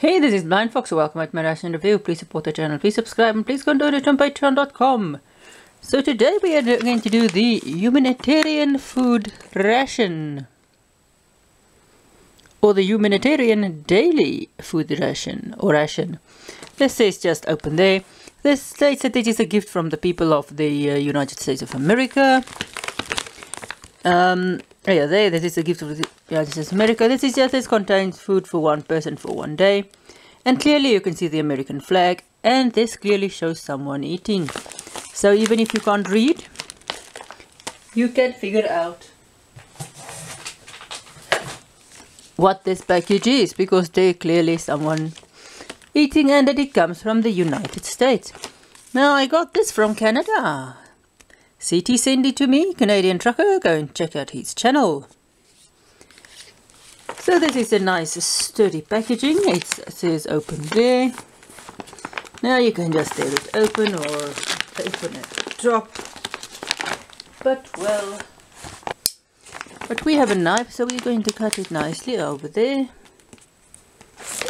Hey, this is Blind Fox. Welcome at my ration review. Please support the channel. Please subscribe and please go and donate on patreon.com. So today we are going to do the humanitarian food ration. Or the humanitarian daily food ration or ration. This says just open there. This states that it is a gift from the people of the uh, United States of America. Um, Oh, yeah, there, this is a gift of the United States of America. This is just, this contains food for one person for one day. And clearly you can see the American flag. And this clearly shows someone eating. So even if you can't read, you can figure out what this package is. Because there clearly someone eating and that it comes from the United States. Now I got this from Canada. CT it to me, Canadian trucker, go and check out his channel. So this is a nice sturdy packaging, it says open there. Now you can just tear it open or open it drop. But well, but we have a knife so we're going to cut it nicely over there.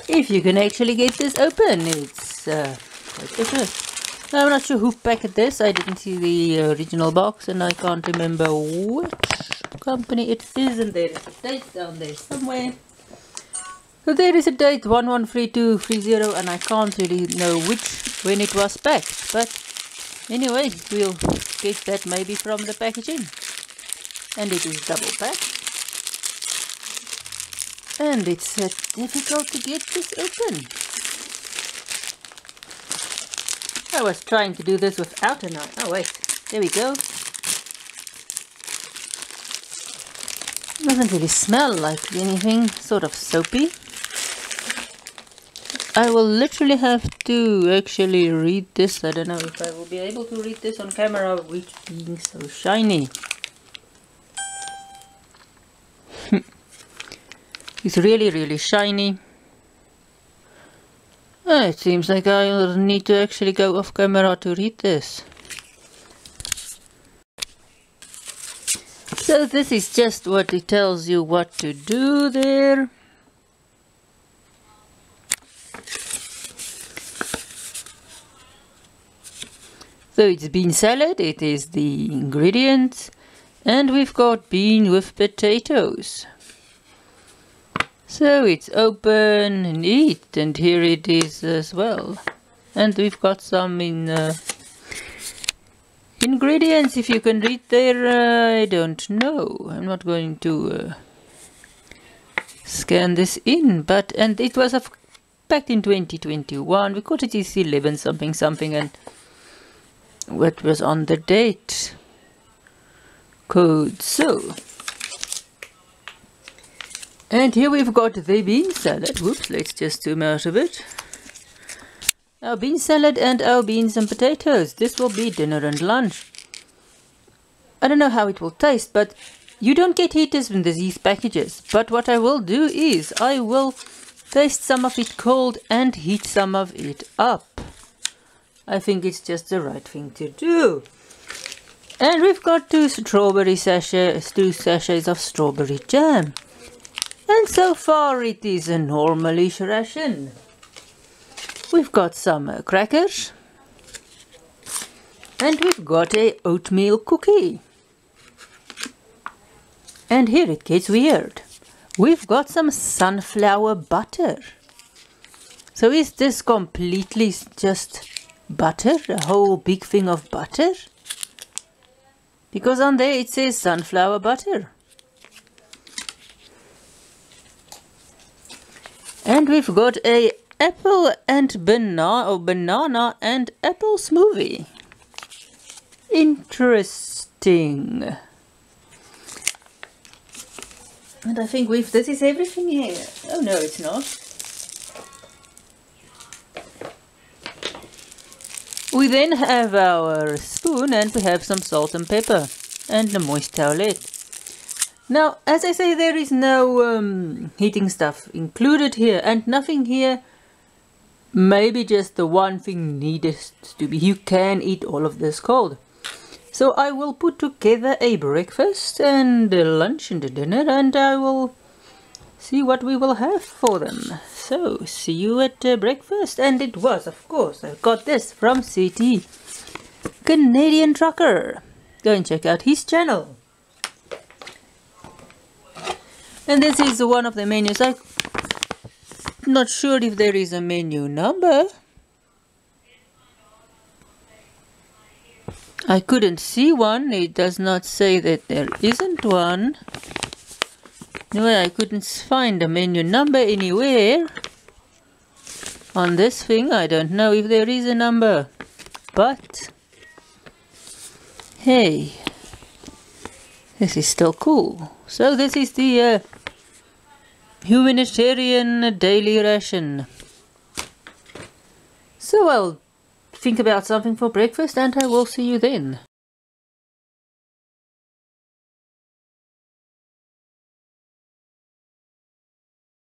If you can actually get this open, it's uh, quite different. I'm not sure who packed this. I didn't see the original box and I can't remember which company it is. And there is a date down there somewhere. So there is a date 113230 and I can't really know which when it was packed. But anyway, we'll get that maybe from the packaging. And it is double packed. And it's uh, difficult to get this open. I was trying to do this without a knife. Oh wait, there we go. Doesn't really smell like anything, sort of soapy. I will literally have to actually read this. I don't know if I will be able to read this on camera which being so shiny. it's really, really shiny. Oh, it seems like I need to actually go off camera to read this. So this is just what it tells you what to do there. So it's bean salad, it is the ingredients, and we've got bean with potatoes. So it's open and eat and here it is as well. And we've got some in uh, ingredients if you can read there uh, I don't know. I'm not going to uh, scan this in but and it was back in 2021 because it is 11 something something and what was on the date code so and here we've got the bean salad. Whoops, let's just zoom out of it. Our bean salad and our beans and potatoes. This will be dinner and lunch. I don't know how it will taste, but you don't get heaters in these packages. But what I will do is I will taste some of it cold and heat some of it up. I think it's just the right thing to do. And we've got two strawberry sachets, two sachets of strawberry jam. And so far it is a normalish ration. We've got some uh, crackers. And we've got a oatmeal cookie. And here it gets weird. We've got some sunflower butter. So is this completely just butter? A whole big thing of butter? Because on there it says sunflower butter. And we've got a apple and banana or banana and apple smoothie. Interesting. And I think we've this is everything here. Oh no it's not. We then have our spoon and we have some salt and pepper and a moist towelette. Now, as I say, there is no um, heating stuff included here and nothing here. Maybe just the one thing needed to be, you can eat all of this cold. So I will put together a breakfast and a lunch and a dinner and I will see what we will have for them. So, see you at uh, breakfast. And it was, of course. I got this from CT. Canadian Trucker. Go and check out his channel. And this is one of the menus. I'm not sure if there is a menu number. I couldn't see one. It does not say that there isn't one. Anyway, I couldn't find a menu number anywhere. On this thing, I don't know if there is a number. But, hey, this is still cool. So this is the uh, humanitarian daily ration. So I'll think about something for breakfast and I will see you then.